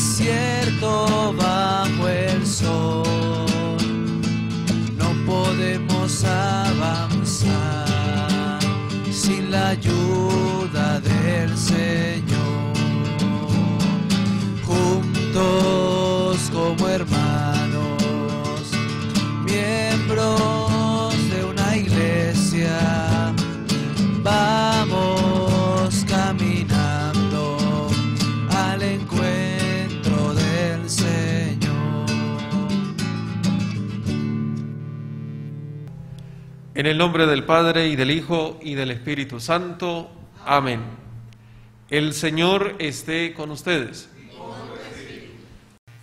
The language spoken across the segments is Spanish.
Desierto bajo el sol. No podemos avanzar sin la ayuda del Señor. En el nombre del Padre y del Hijo y del Espíritu Santo. Amén. El Señor esté con ustedes.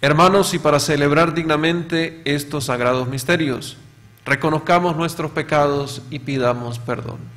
Hermanos, y para celebrar dignamente estos sagrados misterios, reconozcamos nuestros pecados y pidamos perdón.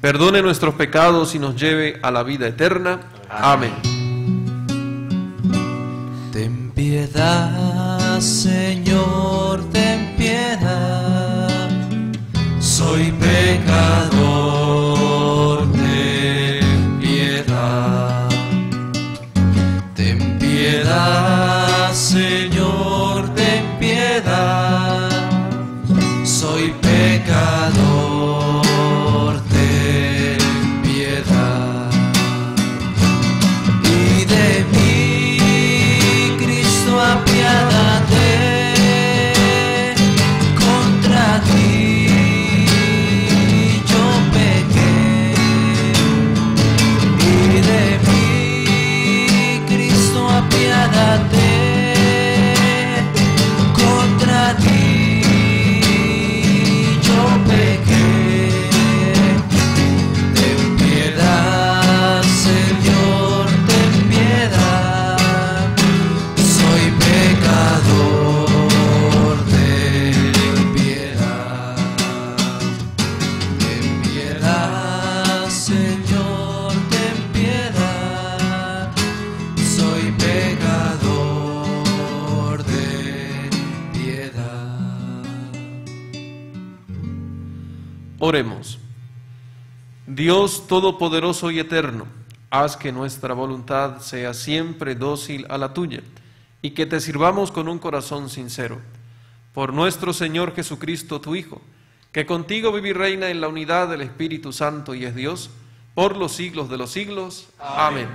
perdone nuestros pecados y nos lleve a la vida eterna. Amén. Ten piedad, Señor, ten piedad. Soy pecador, Todopoderoso y Eterno, haz que nuestra voluntad sea siempre dócil a la tuya y que te sirvamos con un corazón sincero. Por nuestro Señor Jesucristo, tu Hijo, que contigo vive y reina en la unidad del Espíritu Santo y es Dios, por los siglos de los siglos. Amén.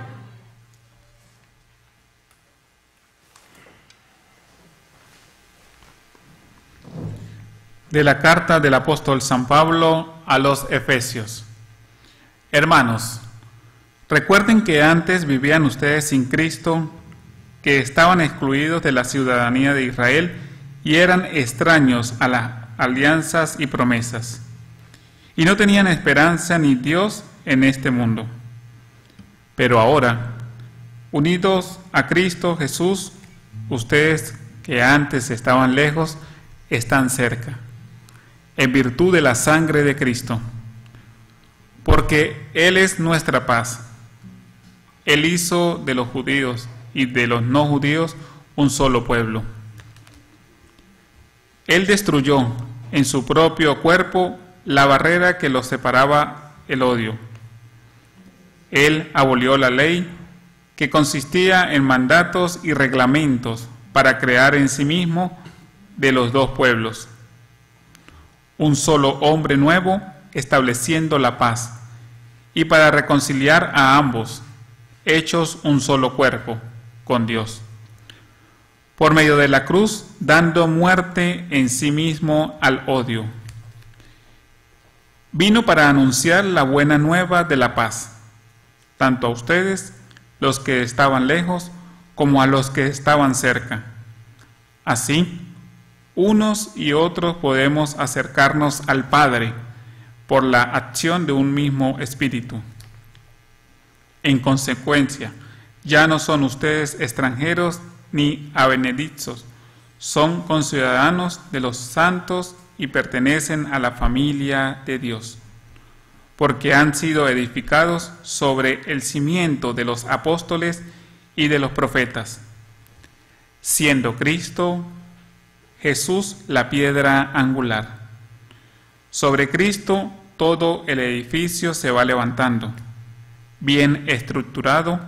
de la carta del apóstol San Pablo a los Efesios. Hermanos, recuerden que antes vivían ustedes sin Cristo, que estaban excluidos de la ciudadanía de Israel y eran extraños a las alianzas y promesas, y no tenían esperanza ni Dios en este mundo. Pero ahora, unidos a Cristo Jesús, ustedes que antes estaban lejos, están cerca en virtud de la sangre de Cristo, porque Él es nuestra paz. Él hizo de los judíos y de los no judíos un solo pueblo. Él destruyó en su propio cuerpo la barrera que los separaba el odio. Él abolió la ley que consistía en mandatos y reglamentos para crear en sí mismo de los dos pueblos un solo hombre nuevo estableciendo la paz y para reconciliar a ambos, hechos un solo cuerpo con Dios. Por medio de la cruz, dando muerte en sí mismo al odio. Vino para anunciar la buena nueva de la paz, tanto a ustedes, los que estaban lejos, como a los que estaban cerca. Así, unos y otros podemos acercarnos al Padre por la acción de un mismo espíritu. En consecuencia, ya no son ustedes extranjeros ni abenedizos, son conciudadanos de los santos y pertenecen a la familia de Dios, porque han sido edificados sobre el cimiento de los apóstoles y de los profetas, siendo Cristo Jesús la piedra angular. Sobre Cristo todo el edificio se va levantando, bien estructurado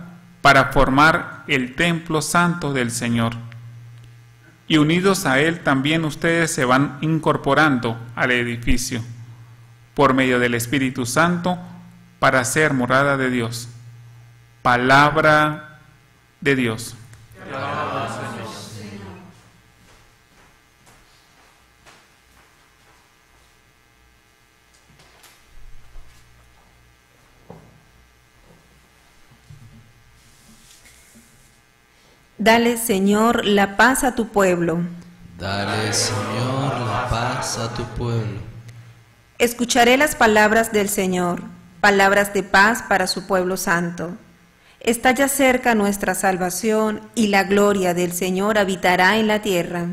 para formar el templo santo del Señor. Y unidos a Él también ustedes se van incorporando al edificio por medio del Espíritu Santo para ser morada de Dios. Palabra de Dios. Dale, Señor, la paz a tu pueblo. Dale, Señor, la paz a tu pueblo. Escucharé las palabras del Señor, palabras de paz para su pueblo santo. Está ya cerca nuestra salvación y la gloria del Señor habitará en la tierra.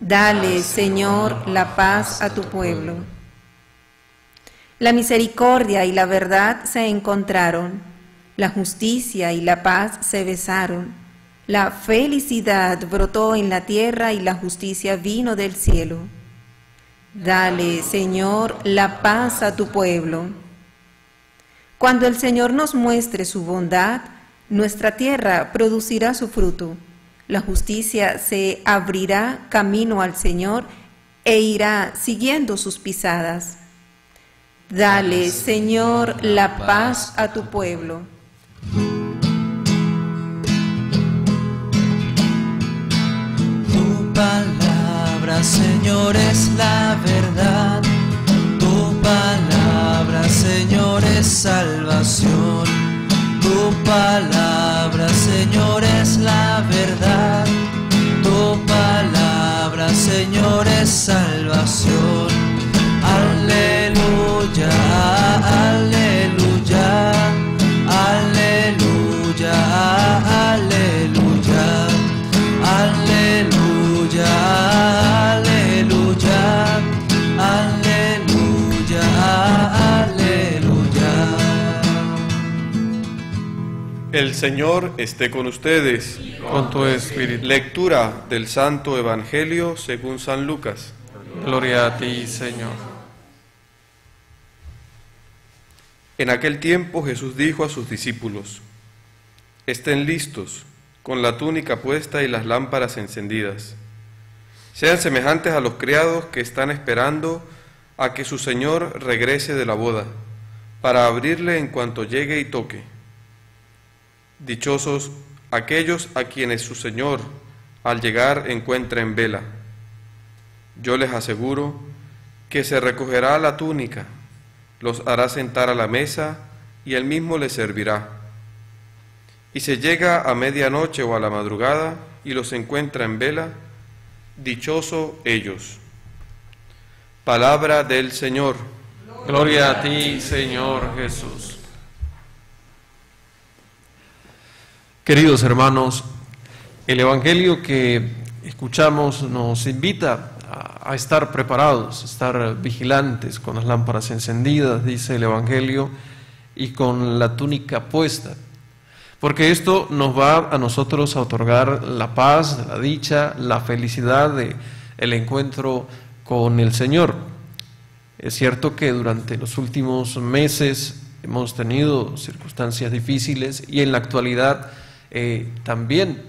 Dale, Señor, la paz a tu pueblo. La misericordia y la verdad se encontraron, la justicia y la paz se besaron. La felicidad brotó en la tierra y la justicia vino del cielo. Dale, Señor, la paz a tu pueblo. Cuando el Señor nos muestre su bondad, nuestra tierra producirá su fruto. La justicia se abrirá camino al Señor e irá siguiendo sus pisadas. Dale, Señor, la paz a tu pueblo. Señor, es la verdad. Tu palabra, Señor, es salvación. Tu palabra, Señor, es la verdad. Tu palabra, Señor, es salvación. Aleluya, aleluya, El Señor esté con ustedes. Con tu espíritu. Lectura del Santo Evangelio según San Lucas. Gloria a ti, Señor. En aquel tiempo Jesús dijo a sus discípulos, estén listos, con la túnica puesta y las lámparas encendidas. Sean semejantes a los criados que están esperando a que su Señor regrese de la boda, para abrirle en cuanto llegue y toque. Dichosos aquellos a quienes su Señor al llegar encuentre en vela. Yo les aseguro que se recogerá la túnica, los hará sentar a la mesa y él mismo les servirá. Y se llega a medianoche o a la madrugada y los encuentra en vela, dichoso ellos. Palabra del Señor. Gloria a ti, Señor Jesús. Queridos hermanos, el Evangelio que escuchamos nos invita a, estar preparados, a estar vigilantes con las lámparas encendidas, dice el Evangelio, y con la túnica puesta. Porque esto nos va a nosotros a otorgar la paz, la dicha, la felicidad de el encuentro con el Señor. Es cierto que durante los últimos meses hemos tenido circunstancias difíciles y en la actualidad eh, también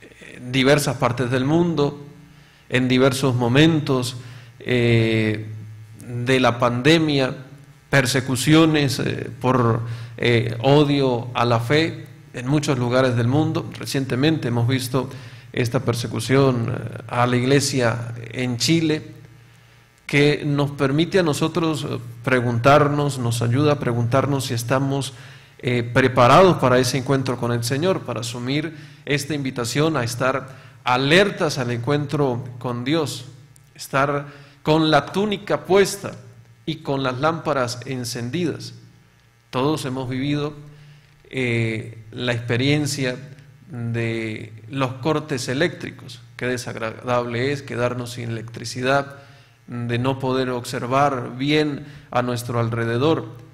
eh, diversas partes del mundo, en diversos momentos eh, de la pandemia, persecuciones por odio a la fe en muchos lugares del mundo. Recientemente hemos visto esta persecución a la iglesia en Chile que nos permite a nosotros eh, preguntarnos, nos ayuda a preguntarnos si estamos eh, preparados para ese encuentro con el Señor, para asumir esta invitación a estar alertas al encuentro con Dios, estar con la túnica puesta y con las lámparas encendidas. Todos hemos vivido eh, la experiencia de los cortes eléctricos. Qué desagradable es quedarnos sin electricidad de no poder observar bien a nuestro alrededor.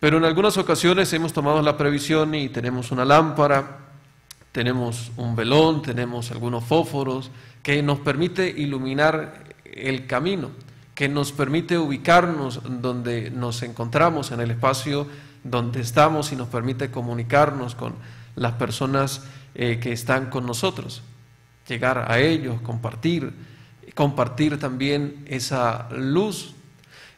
Pero en algunas ocasiones hemos tomado la previsión y tenemos una lámpara, tenemos un velón, tenemos algunos fósforos que nos permite iluminar el camino, que nos permite ubicarnos donde nos encontramos en el espacio donde estamos y nos permite comunicarnos con las personas eh, que están con nosotros, llegar a ellos, compartir, compartir también esa luz.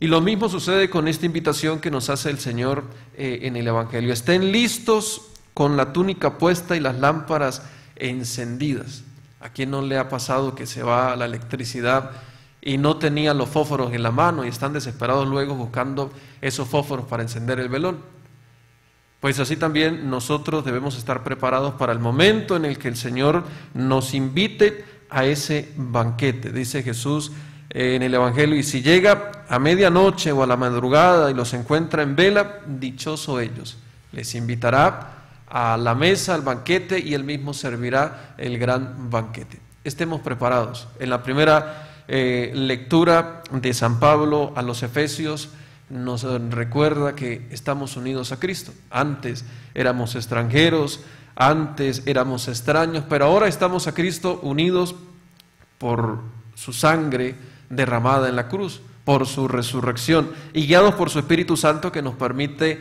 Y lo mismo sucede con esta invitación que nos hace el Señor eh, en el Evangelio. Estén listos con la túnica puesta y las lámparas encendidas. ¿A quién no le ha pasado que se va la electricidad y no tenía los fósforos en la mano y están desesperados luego buscando esos fósforos para encender el velón? Pues así también nosotros debemos estar preparados para el momento en el que el Señor nos invite a ese banquete, dice Jesús en el Evangelio, y si llega a medianoche o a la madrugada y los encuentra en vela, dichoso ellos. Les invitará a la mesa, al banquete, y él mismo servirá el gran banquete. Estemos preparados. En la primera eh, lectura de San Pablo a los Efesios, nos recuerda que estamos unidos a Cristo. Antes éramos extranjeros, antes éramos extraños, pero ahora estamos a Cristo unidos por su sangre derramada en la cruz, por su resurrección y guiados por su Espíritu Santo que nos permite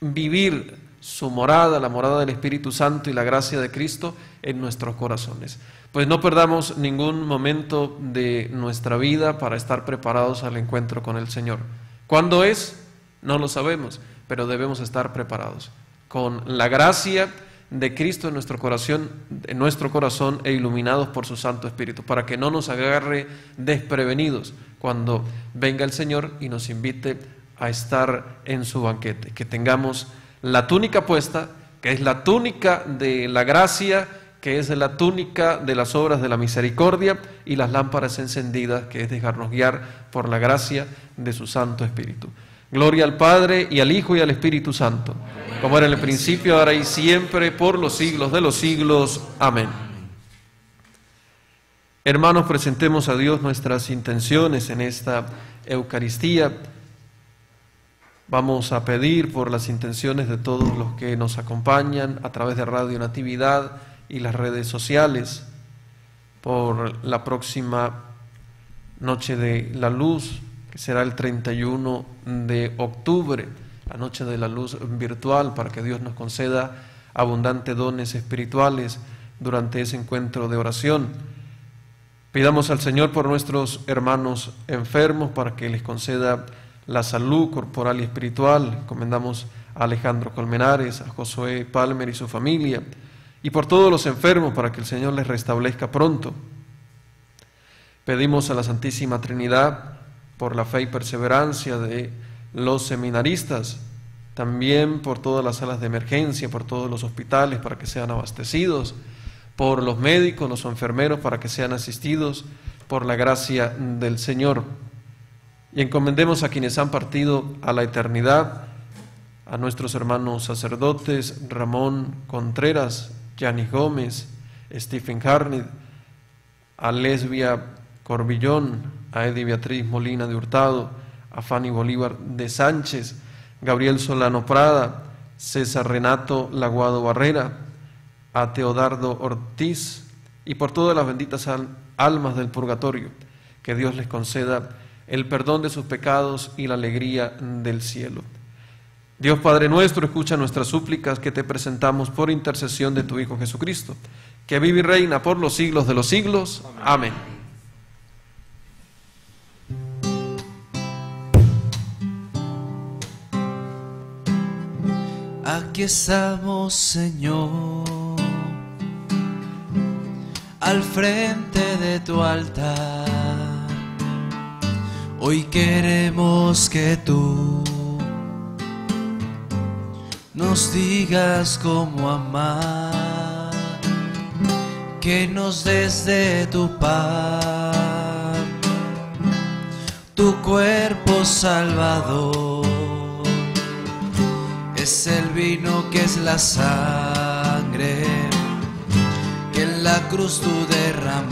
vivir su morada, la morada del Espíritu Santo y la gracia de Cristo en nuestros corazones. Pues no perdamos ningún momento de nuestra vida para estar preparados al encuentro con el Señor. ¿Cuándo es? No lo sabemos, pero debemos estar preparados con la gracia de Cristo en nuestro corazón, en nuestro corazón e iluminados por su Santo Espíritu, para que no nos agarre desprevenidos cuando venga el Señor y nos invite a estar en su banquete, que tengamos la túnica puesta, que es la túnica de la gracia, que es la túnica de las obras de la misericordia, y las lámparas encendidas, que es dejarnos guiar por la gracia de su Santo Espíritu. Gloria al Padre y al Hijo y al Espíritu Santo como era en el principio, ahora y siempre, por los siglos de los siglos. Amén. Hermanos, presentemos a Dios nuestras intenciones en esta Eucaristía. Vamos a pedir por las intenciones de todos los que nos acompañan a través de Radio Natividad y las redes sociales, por la próxima Noche de la Luz, que será el 31 de octubre la noche de la luz virtual, para que Dios nos conceda abundantes dones espirituales durante ese encuentro de oración. Pidamos al Señor por nuestros hermanos enfermos para que les conceda la salud corporal y espiritual. Encomendamos a Alejandro Colmenares, a Josué Palmer y su familia, y por todos los enfermos para que el Señor les restablezca pronto. Pedimos a la Santísima Trinidad por la fe y perseverancia de los seminaristas, también por todas las salas de emergencia, por todos los hospitales para que sean abastecidos, por los médicos, los enfermeros para que sean asistidos por la gracia del Señor. Y encomendemos a quienes han partido a la eternidad, a nuestros hermanos sacerdotes Ramón Contreras, Janis Gómez, Stephen Harned, a Lesbia Corbillón, a Eddie Beatriz Molina de Hurtado, a Fanny Bolívar de Sánchez, Gabriel Solano Prada, César Renato Laguado Barrera, a Teodardo Ortiz y por todas las benditas almas del purgatorio Que Dios les conceda el perdón de sus pecados y la alegría del cielo. Dios Padre nuestro, escucha nuestras súplicas que te presentamos por intercesión de tu Hijo Jesucristo, que vive y reina por los siglos de los siglos. Amén. Aquí estamos, Señor, al frente de tu altar. Hoy queremos que tú nos digas cómo amar, que nos des de tu paz, tu cuerpo salvador es el vino que es la sangre cruz tú derramaste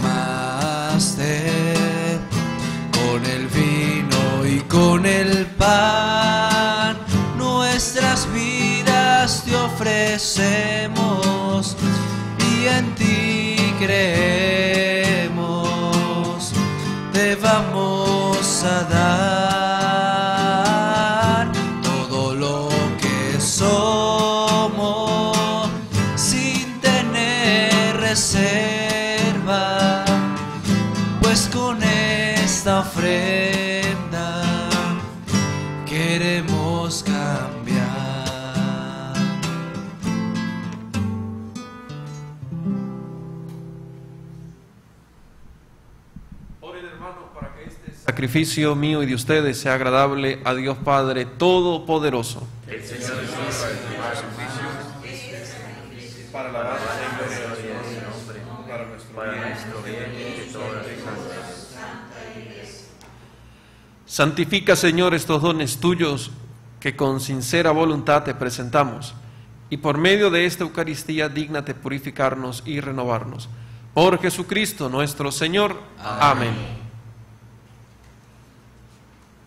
con el vino y con el pan. Nuestras vidas te ofrecemos y en ti creemos. Te vamos a dar sacrificio mío y de ustedes sea agradable a Dios Padre Todopoderoso. Para la Santifica, Señor, estos dones tuyos que con sincera voluntad te presentamos, y por medio de esta Eucaristía dígnate purificarnos y renovarnos. Por Jesucristo nuestro Señor. Amén.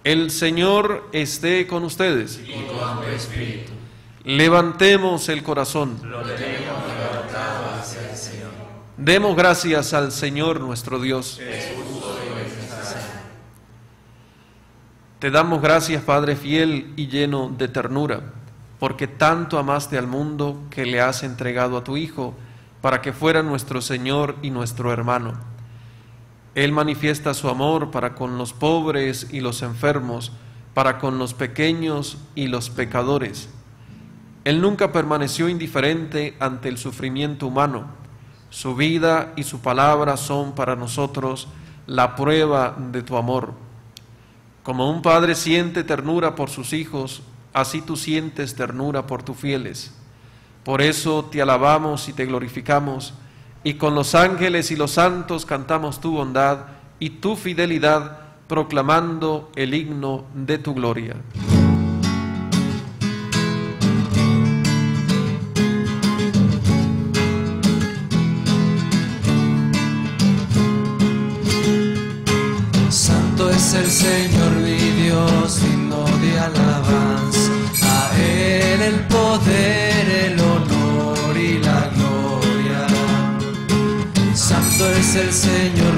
El Señor esté con ustedes. Levantemos el corazón. Demos gracias al Señor nuestro Dios. Te damos gracias, Padre fiel y lleno de ternura, porque tanto amaste al mundo que le has entregado a tu Hijo, para que fuera nuestro Señor y nuestro hermano. Él manifiesta su amor para con los pobres y los enfermos, para con los pequeños y los pecadores. Él nunca permaneció indiferente ante el sufrimiento humano. Su vida y su palabra son para nosotros la prueba de tu amor. Como un padre siente ternura por sus hijos, así tú sientes ternura por tus fieles. Por eso te alabamos y te glorificamos, y con los ángeles y los santos cantamos tu bondad y tu fidelidad, proclamando el himno de tu gloria. Santo es el Señor mi Dios, el Señor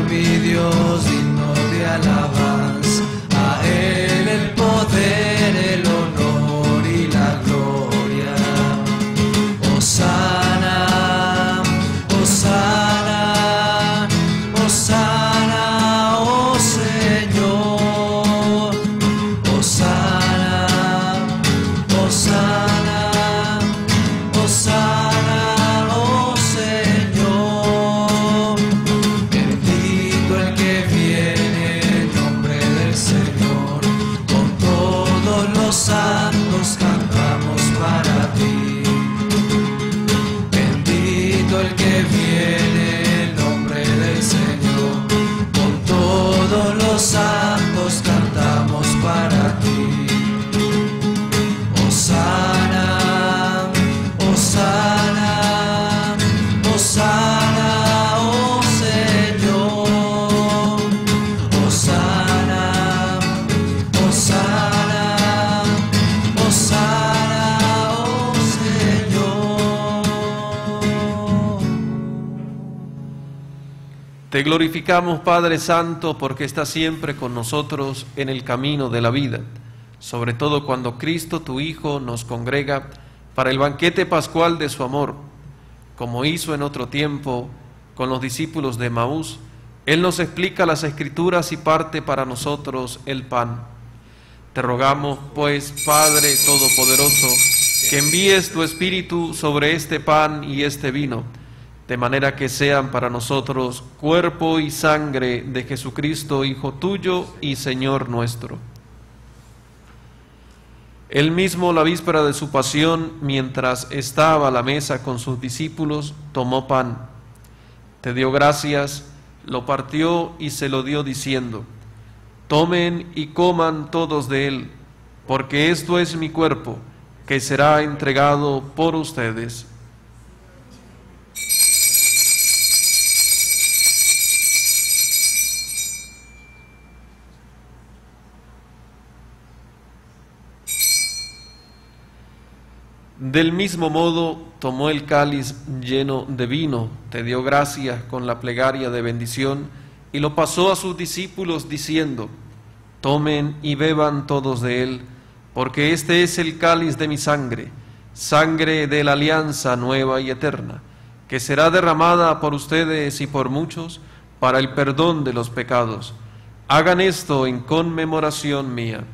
Te glorificamos, Padre Santo, porque estás siempre con nosotros en el camino de la vida, sobre todo cuando Cristo, tu Hijo, nos congrega para el banquete pascual de su amor, como hizo en otro tiempo con los discípulos de Maús. Él nos explica las escrituras y parte para nosotros el pan. Te rogamos, pues, Padre Todopoderoso, que envíes tu Espíritu sobre este pan y este vino de manera que sean para nosotros cuerpo y sangre de Jesucristo, Hijo tuyo y Señor nuestro. Él mismo la víspera de su pasión, mientras estaba a la mesa con sus discípulos, tomó pan, te dio gracias, lo partió y se lo dio diciendo, tomen y coman todos de él, porque esto es mi cuerpo, que será entregado por ustedes. Del mismo modo tomó el cáliz lleno de vino, te dio gracias con la plegaria de bendición y lo pasó a sus discípulos diciendo, tomen y beban todos de él, porque este es el cáliz de mi sangre, sangre de la alianza nueva y eterna, que será derramada por ustedes y por muchos para el perdón de los pecados. Hagan esto en conmemoración mía.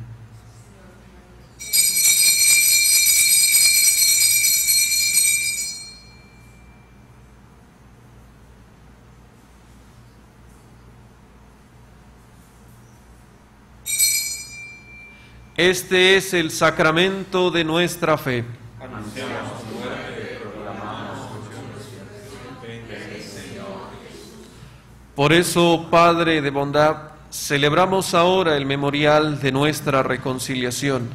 Este es el sacramento de nuestra fe. Por eso, Padre de bondad, celebramos ahora el memorial de nuestra reconciliación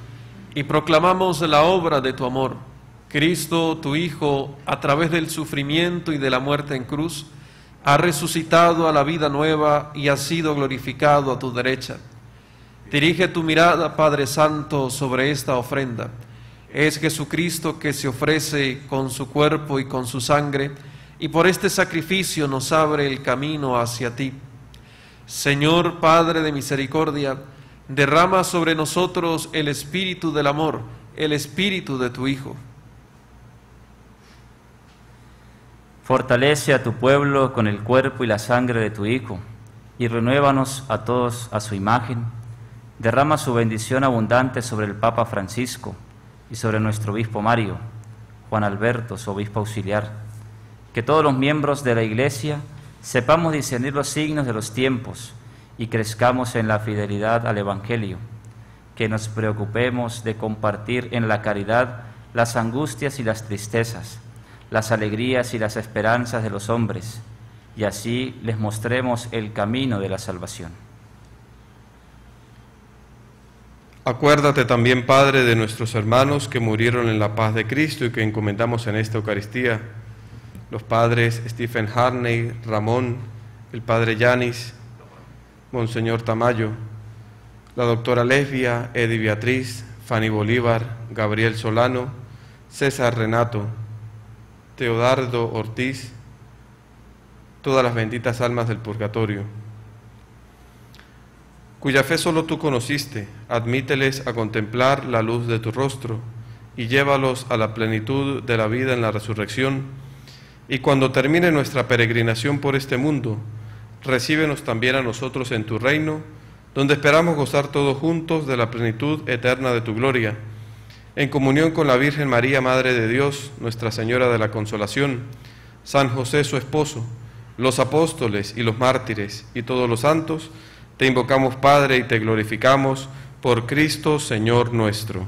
y proclamamos la obra de tu amor. Cristo, tu Hijo, a través del sufrimiento y de la muerte en cruz, ha resucitado a la vida nueva y ha sido glorificado a tu derecha Dirige tu mirada, Padre Santo, sobre esta ofrenda. Es Jesucristo que se ofrece con su cuerpo y con su sangre, y por este sacrificio nos abre el camino hacia ti. Señor Padre de misericordia, derrama sobre nosotros el espíritu del amor, el espíritu de tu Hijo. Fortalece a tu pueblo con el cuerpo y la sangre de tu Hijo, y renuévanos a todos a su imagen derrama su bendición abundante sobre el Papa Francisco y sobre nuestro obispo Mario, Juan Alberto, su obispo auxiliar. Que todos los miembros de la Iglesia sepamos discernir los signos de los tiempos y crezcamos en la fidelidad al Evangelio. Que nos preocupemos de compartir en la caridad las angustias y las tristezas, las alegrías y las esperanzas de los hombres, y así les mostremos el camino de la salvación. Acuérdate también, Padre, de nuestros hermanos que murieron en la paz de Cristo y que encomendamos en esta Eucaristía, los padres Stephen Harney, Ramón, el padre Yanis, Monseñor Tamayo, la doctora Lesbia, Edi Beatriz, Fanny Bolívar, Gabriel Solano, César Renato, Teodardo Ortiz, todas las benditas almas del purgatorio cuya fe solo tú conociste, admíteles a contemplar la luz de tu rostro y llévalos a la plenitud de la vida en la resurrección. Y cuando termine nuestra peregrinación por este mundo, recíbenos también a nosotros en tu reino, donde esperamos gozar todos juntos de la plenitud eterna de tu gloria, en comunión con la Virgen María, Madre de Dios, Nuestra Señora de la Consolación, San José su esposo, los apóstoles y los mártires y todos los santos, te invocamos, Padre, y te glorificamos por Cristo, Señor nuestro.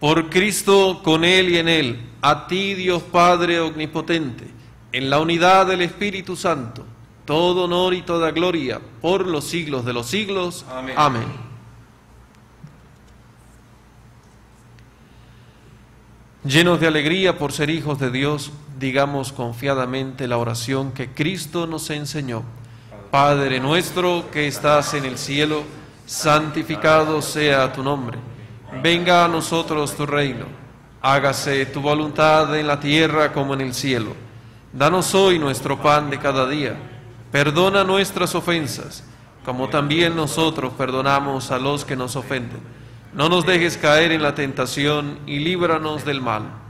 Por Cristo, con Él y en Él, a ti, Dios Padre Omnipotente, en la unidad del Espíritu Santo, todo honor y toda gloria por los siglos de los siglos. Amén. Amén. Llenos de alegría por ser hijos de Dios, digamos confiadamente la oración que Cristo nos enseñó. Padre nuestro que estás en el cielo, santificado sea tu nombre. Venga a nosotros tu reino. Hágase tu voluntad en la tierra como en el cielo. Danos hoy nuestro pan de cada día. Perdona nuestras ofensas, como también nosotros perdonamos a los que nos ofenden. No nos dejes caer en la tentación y líbranos del mal.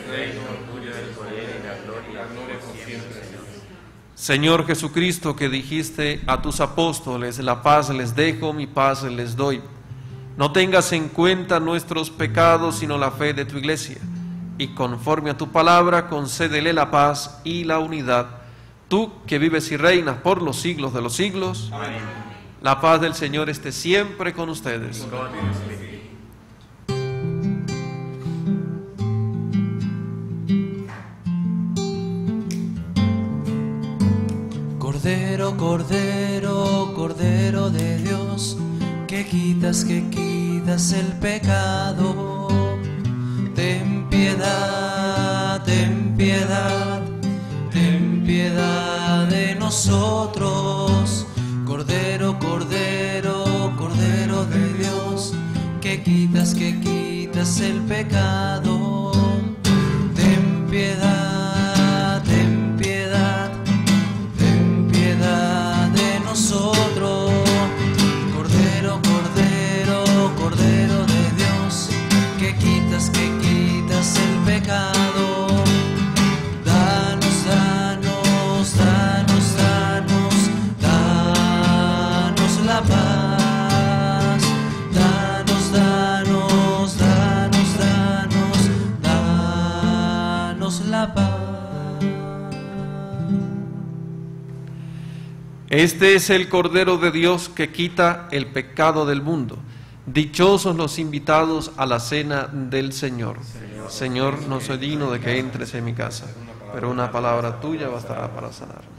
Señor Jesucristo, que dijiste a tus apóstoles, la paz les dejo, mi paz les doy. No tengas en cuenta nuestros pecados, sino la fe de tu iglesia. Y conforme a tu palabra, concédele la paz y la unidad. Tú que vives y reinas por los siglos de los siglos. La paz del Señor esté siempre con ustedes. Cordero, Cordero, Cordero de Dios, que quitas, que quitas el pecado. Ten piedad, ten piedad, ten piedad de nosotros. Cordero, Cordero, Cordero de Dios, que quitas, que quitas el pecado. Ten piedad, Este es el Cordero de Dios que quita el pecado del mundo. Dichosos los invitados a la cena del Señor. Señor, no soy digno de que entres en mi casa, pero una palabra tuya bastará para sanarme.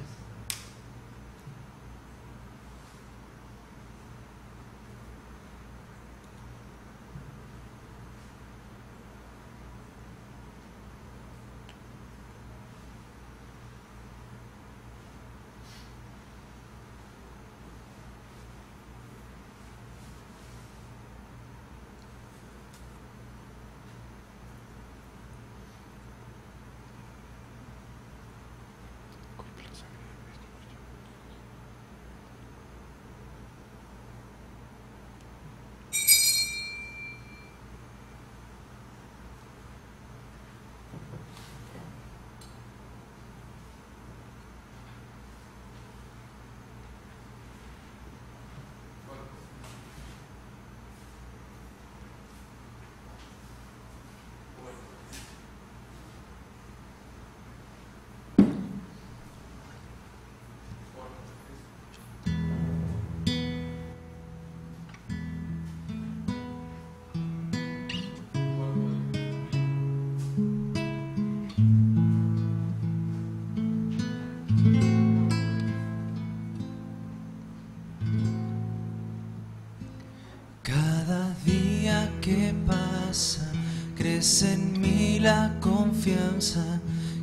Crece en mí la confianza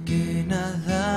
que nada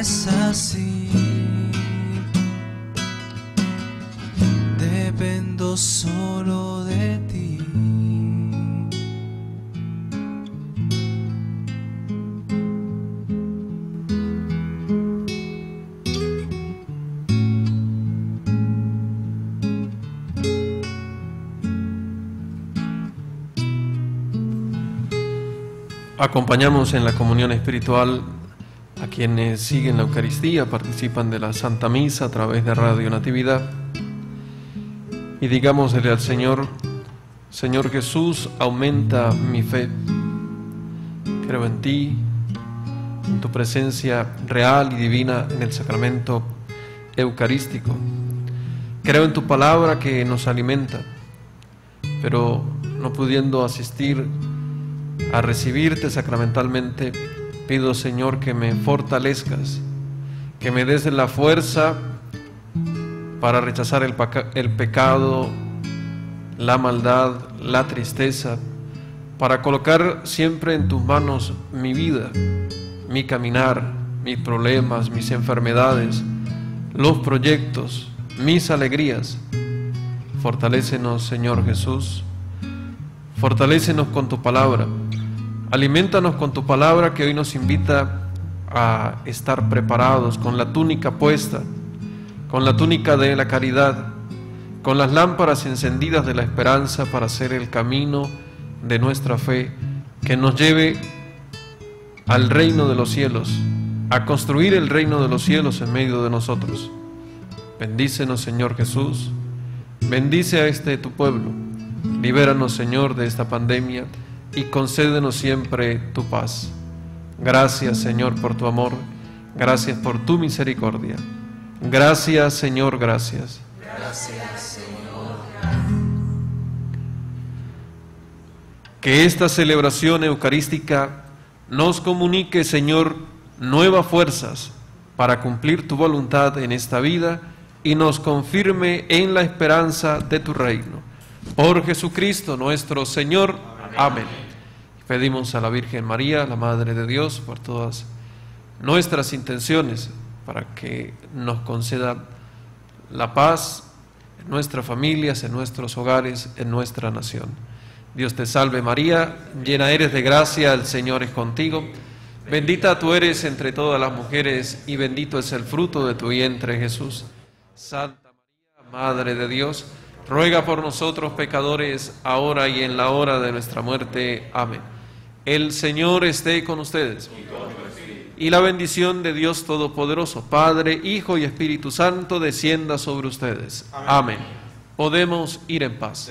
es así. Dependo solo de ti. Acompañamos en la comunión espiritual quienes siguen la Eucaristía, participan de la Santa Misa a través de Radio Natividad. Y digámosle al Señor, Señor Jesús, aumenta mi fe. Creo en ti, en tu presencia real y divina en el sacramento eucarístico. Creo en tu palabra que nos alimenta, pero no pudiendo asistir a recibirte sacramentalmente, pido Señor que me fortalezcas, que me des la fuerza para rechazar el, pecado, la maldad, la tristeza, para colocar siempre en tus manos mi vida, mi caminar, mis problemas, mis enfermedades, los proyectos, mis alegrías. Fortalécenos, Señor Jesús. Fortalécenos con tu palabra. Alimentanos con tu palabra que hoy nos invita a estar preparados con la túnica puesta, con la túnica de la caridad, con las lámparas encendidas de la esperanza para hacer el camino de nuestra fe que nos lleve al reino de los cielos, a construir el reino de los cielos en medio de nosotros. Bendícenos, Señor Jesús. Bendice a este tu pueblo. Libéranos, Señor, de esta pandemia y concédenos siempre tu paz. Gracias, Señor, por tu amor. Gracias por tu misericordia. Gracias, Señor, gracias. Que esta celebración eucarística nos comunique, Señor, nuevas fuerzas para cumplir tu voluntad en esta vida y nos confirme en la esperanza de tu reino. Por Jesucristo nuestro Señor. Amén. Pedimos a la Virgen María, la Madre de Dios, por todas nuestras intenciones, para que nos conceda la paz en nuestras familias, en nuestros hogares, en nuestra nación. Dios te salve María, llena eres de gracia, el Señor es contigo. Bendita tú eres entre todas las mujeres y bendito es el fruto de tu vientre Jesús. Santa María, Madre de Dios, ruega por nosotros pecadores, ahora y en la hora de nuestra muerte. Amén. El Señor esté con ustedes. Y la bendición de Dios Todopoderoso, Padre, Hijo y Espíritu Santo, descienda sobre ustedes. Amén. Podemos ir en paz.